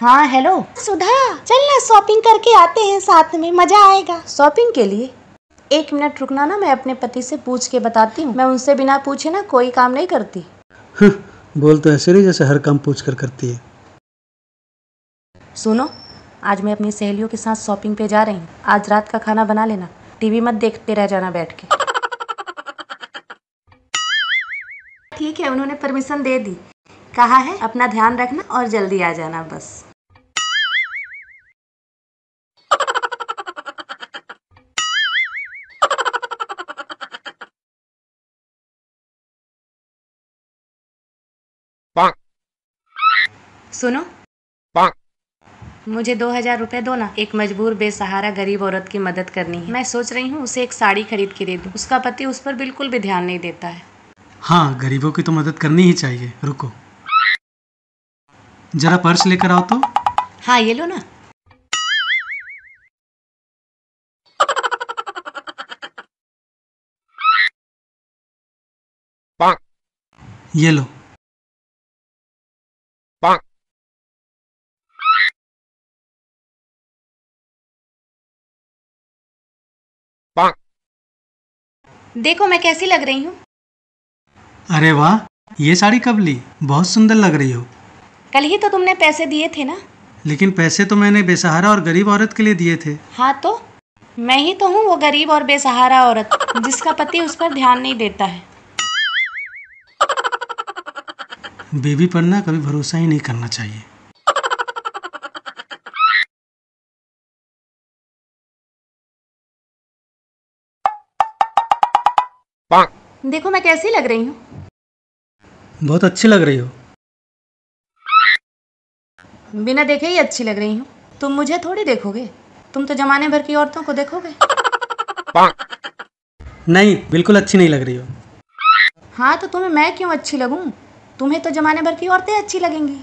हाँ हेलो सुधा चल ना शॉपिंग करके आते हैं साथ में मज़ा आएगा। शॉपिंग के लिए? एक मिनट रुकना ना मैं अपने पति से पूछ के बताती हूँ। मैं उनसे बिना पूछे ना कोई काम नहीं करती। बोल तो ऐसे रही जैसे हर काम पूछ कर करती है। सुनो आज मैं अपनी सहेलियों के साथ शॉपिंग पे जा रही हूँ। आज रात का खाना बना लेना। टीवी मत देखते रह जाना बैठ के। ठीक है उन्होंने परमिशन दे दी। कहा है अपना ध्यान रखना और जल्दी आ जाना बस। सुनो। मुझे दो हज़ार रुपए दो ना। एक मजबूर बेसहारा गरीब औरत की मदद करनी है। मैं सोच रही हूँ उसे एक साड़ी खरीद के दे दूँ। उसका पति उस पर बिल्कुल भी ध्यान नहीं देता है। हाँ गरीबों की तो मदद करनी ही चाहिए। रुको। जरा पर्स लेकर आओ तो। हाँ ये लो ना। ये लो। देखो मैं कैसी लग रही हूँ। अरे वाह ये साड़ी कब ली? बहुत सुंदर लग रही हो। कल ही तो तुमने पैसे दिए थे ना। लेकिन पैसे तो मैंने बेसहारा और गरीब औरत के लिए दिए थे। हाँ तो? मैं ही तो हूँ वो गरीब और बेसहारा औरत जिसका पति उस पर ध्यान नहीं देता है। बेबी पर ना कभी भरोसा ही नहीं करना चाहिए। देखो मैं कैसी लग रही हूँ। बहुत अच्छी लग रही हो। बिना देखे ही अच्छी लग रही हूँ। तुम मुझे थोड़ी देखोगे। तुम तो जमाने भर की औरतों को देखोगे। नहीं बिल्कुल अच्छी नहीं लग रही हो। हाँ तो तुम्हें मैं क्यों अच्छी लगूं? तुम्हें तो जमाने भर की औरतें अच्छी लगेंगी।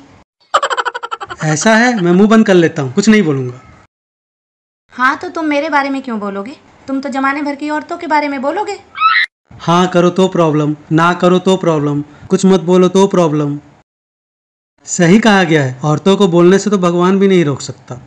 ऐसा है मैं मुँह बंद कर लेता हूँ कुछ नहीं बोलूँगा। हाँ तो तुम मेरे बारे में क्यों बोलोगे? तुम तो जमाने भर की औरतों के बारे में बोलोगे। हाँ करो तो प्रॉब्लम, ना करो तो प्रॉब्लम, कुछ मत बोलो तो प्रॉब्लम सही कहा गया है, औरतों को बोलने से तो भगवान भी नहीं रोक सकता